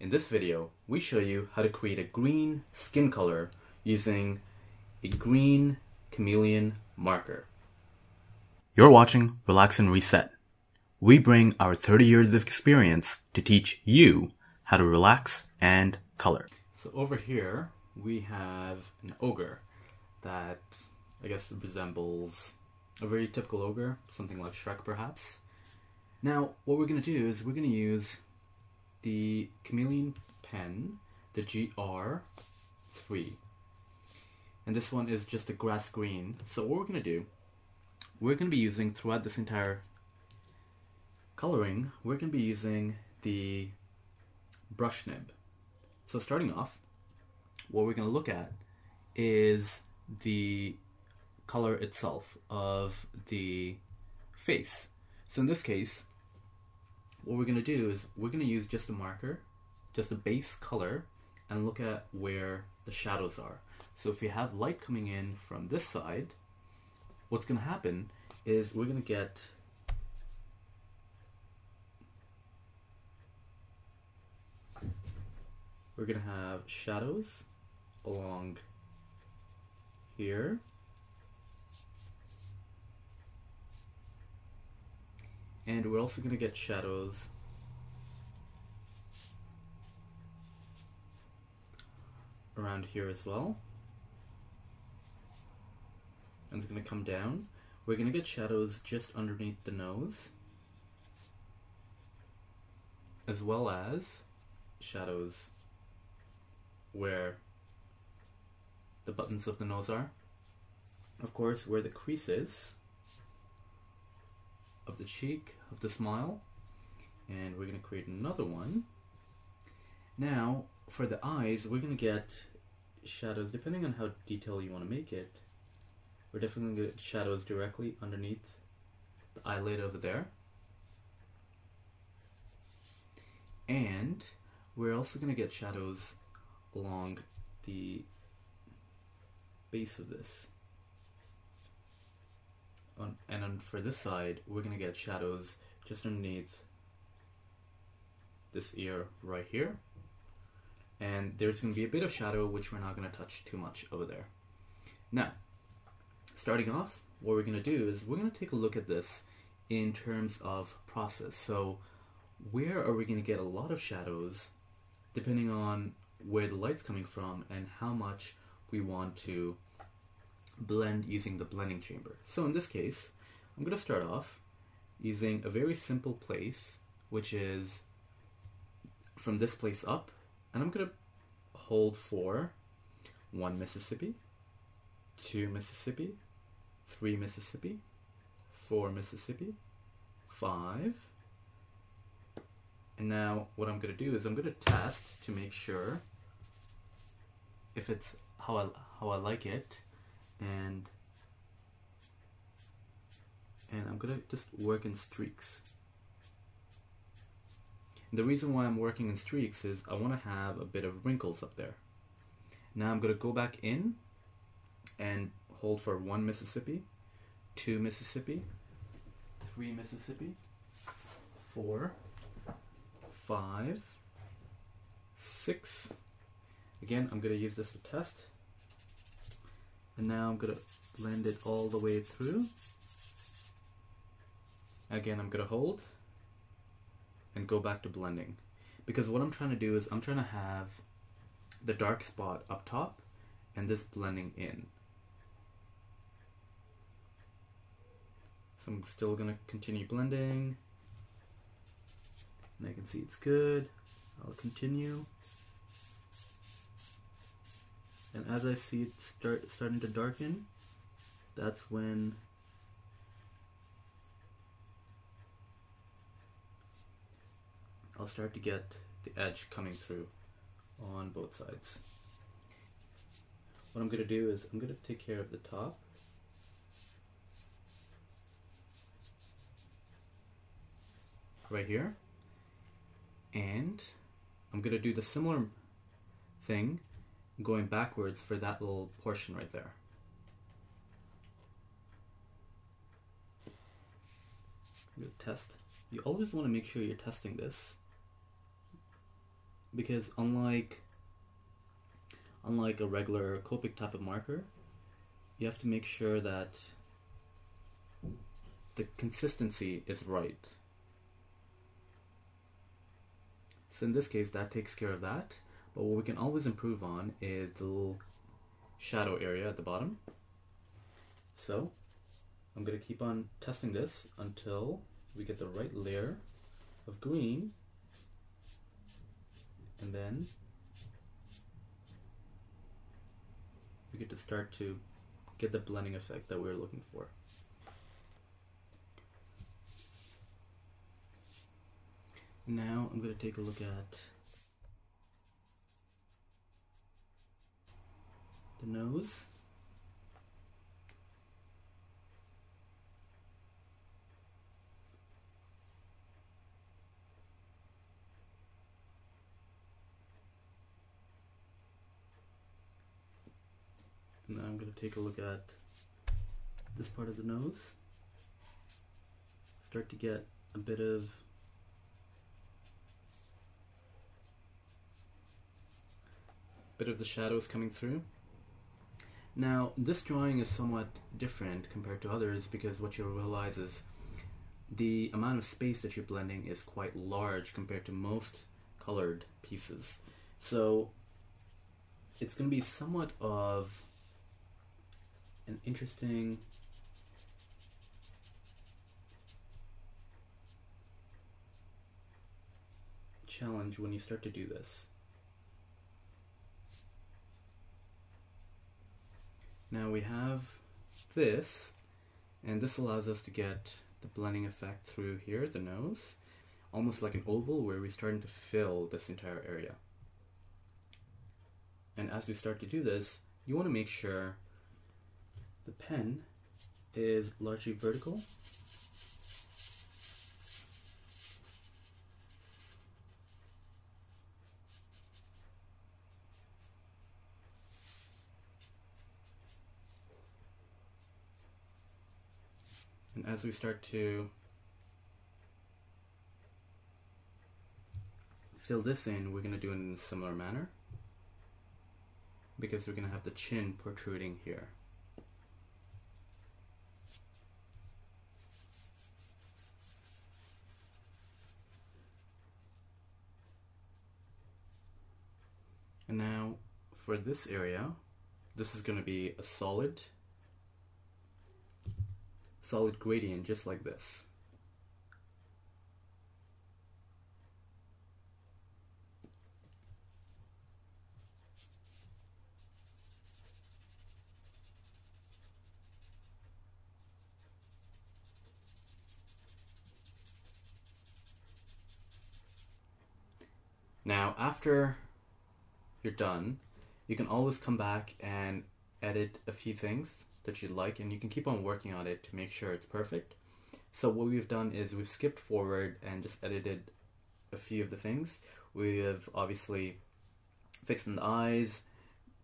In this video, we show you how to create a green skin color using a green chameleon marker. You're watching Relax and Reset. We bring our 30 years of experience to teach you how to relax and color. So over here, we have an ogre that I guess resembles a very typical ogre, something like Shrek perhaps. Now, what we're going to do is we're going to use the Chameleon pen, the GR3. And this one is just a grass green. So what we're to do, we're to be using throughout this entire coloring, we're to be using the brush nib. So starting off, what we're to look at is the color itself of the face. So in this case, what we're going to do is we're going to use just a marker, just a base color, and look at where the shadows are. So if you have light coming in from this side, what's going to happen is we're going to get we're going to have shadows along here And we're also going to get shadows around here as well. And it's going to come down. We're going to get shadows just underneath the nose. As well as shadows where the buttons of the nose are. Of course, where the crease is of the cheek, of the smile. And we're going to create another one. Now, for the eyes, we're going to get shadows, depending on how detailed you want to make it. We're definitely going to get shadows directly underneath the eyelid over there. And we're also going to get shadows along the base of this and then for this side, we're going to get shadows just underneath this ear right here. And there's going to be a bit of shadow, which we're not going to touch too much over there. Now, starting off, what we're going to do is we're going to take a look at this in terms of process. So where are we going to get a lot of shadows depending on where the light's coming from and how much we want to blend using the blending chamber. So in this case, I'm going to start off using a very simple place, which is from this place up, and I'm going to hold for 1 Mississippi, 2 Mississippi, 3 Mississippi, 4 Mississippi, 5, and now what I'm going to do is I'm going to test to make sure if it's how I, how I like it and and I'm gonna just work in streaks. And the reason why I'm working in streaks is I want to have a bit of wrinkles up there. Now I'm gonna go back in and hold for one Mississippi, two Mississippi, three Mississippi, four, five, six. Again, I'm gonna use this to test and now I'm gonna blend it all the way through. Again I'm gonna hold and go back to blending. Because what I'm trying to do is I'm trying to have the dark spot up top and this blending in. So I'm still gonna continue blending. And I can see it's good. I'll continue and as I see it start starting to darken that's when I'll start to get the edge coming through on both sides. What I'm going to do is I'm going to take care of the top right here and I'm going to do the similar thing going backwards for that little portion right there. test. You always want to make sure you're testing this because unlike unlike a regular Copic type of marker, you have to make sure that the consistency is right. So in this case, that takes care of that. But what we can always improve on is the little shadow area at the bottom. So I'm going to keep on testing this until we get the right layer of green. And then we get to start to get the blending effect that we we're looking for. Now I'm going to take a look at the nose. Now I'm going to take a look at this part of the nose. Start to get a bit of bit of the shadows coming through. Now, this drawing is somewhat different compared to others because what you'll realize is the amount of space that you're blending is quite large compared to most colored pieces. So it's going to be somewhat of an interesting challenge when you start to do this. Now we have this, and this allows us to get the blending effect through here, the nose, almost like an oval where we're starting to fill this entire area. And as we start to do this, you want to make sure the pen is largely vertical As we start to fill this in, we're going to do it in a similar manner because we're going to have the chin protruding here. And now for this area, this is going to be a solid solid gradient just like this. Now, after you're done, you can always come back and edit a few things that you like and you can keep on working on it to make sure it's perfect. So what we've done is we've skipped forward and just edited a few of the things. We have obviously fixed in the eyes,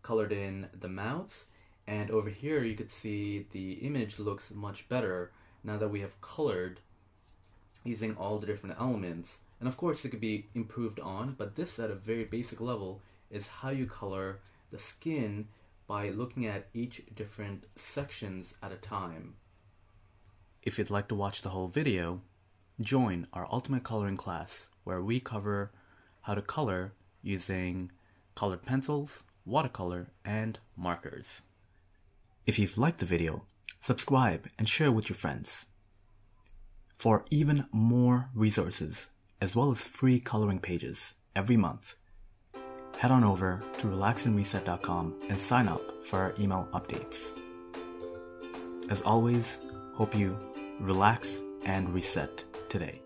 colored in the mouth, and over here you could see the image looks much better now that we have colored using all the different elements. And of course it could be improved on, but this at a very basic level is how you color the skin by looking at each different sections at a time. If you'd like to watch the whole video, join our Ultimate Coloring class where we cover how to color using colored pencils, watercolor, and markers. If you've liked the video, subscribe and share with your friends. For even more resources, as well as free coloring pages every month, head on over to relaxandreset.com and sign up for our email updates. As always, hope you relax and reset today.